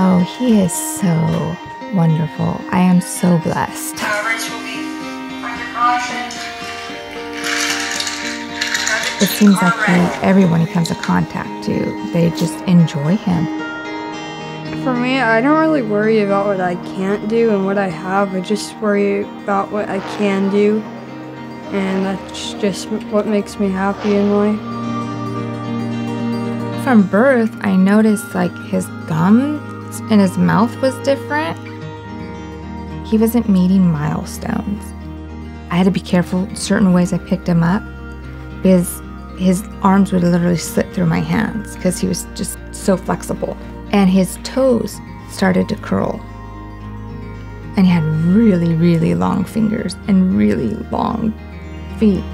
Oh, he is so wonderful. I am so blessed. It seems like he, everyone he comes in contact to, they just enjoy him. For me, I don't really worry about what I can't do and what I have. I just worry about what I can do. And that's just what makes me happy in life. From birth, I noticed like his and his mouth was different. He wasn't meeting milestones. I had to be careful certain ways I picked him up because his arms would literally slip through my hands because he was just so flexible. And his toes started to curl. And he had really, really long fingers and really long feet.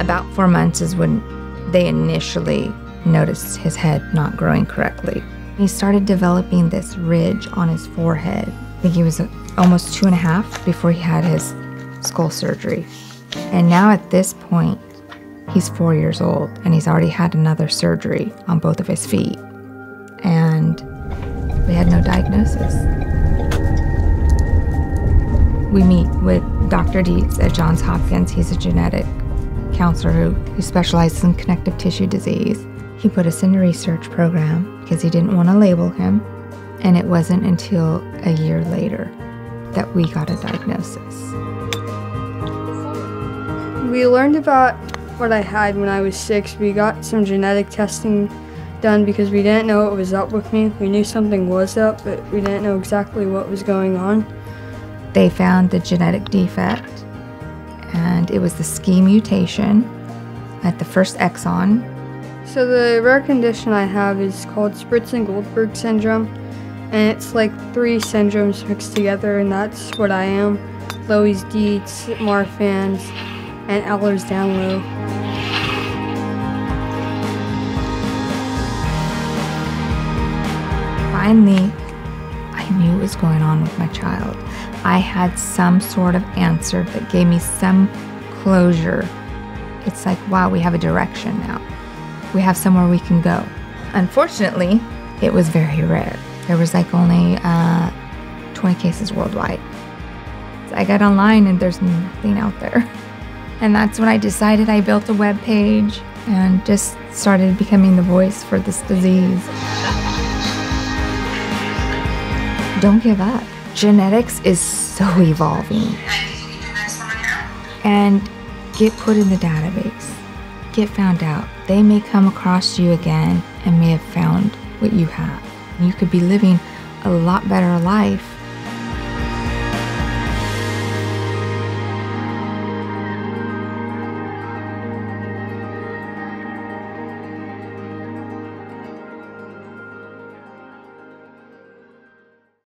About four months is when they initially noticed his head not growing correctly. He started developing this ridge on his forehead. I think he was uh, almost two and a half before he had his skull surgery. And now at this point, he's four years old and he's already had another surgery on both of his feet. And we had no diagnosis. We meet with Dr. Dietz at Johns Hopkins. He's a genetic counselor who, who specializes in connective tissue disease. He put us in a research program because he didn't want to label him. And it wasn't until a year later that we got a diagnosis. We learned about what I had when I was six. We got some genetic testing done because we didn't know what was up with me. We knew something was up, but we didn't know exactly what was going on. They found the genetic defect, and it was the SKI mutation at the first exon. So, the rare condition I have is called Shprintzen-Goldberg syndrome, and it's like three syndromes mixed together, and that's what I am Loeys Dietz, Marfan's, and Ehlers-Danlos. Finally, I knew what was going on with my child. I had some sort of answer that gave me some closure. It's like, wow, we have a direction now. We have somewhere we can go. Unfortunately, it was very rare. There was like only uh, 20 cases worldwide. So I got online and there's nothing out there. And that's when I decided I built a web page and just started becoming the voice for this disease. Don't give up. Genetics is so evolving. And get put in the database. Get found out. They may come across you again and may have found what you have. You could be living a lot better life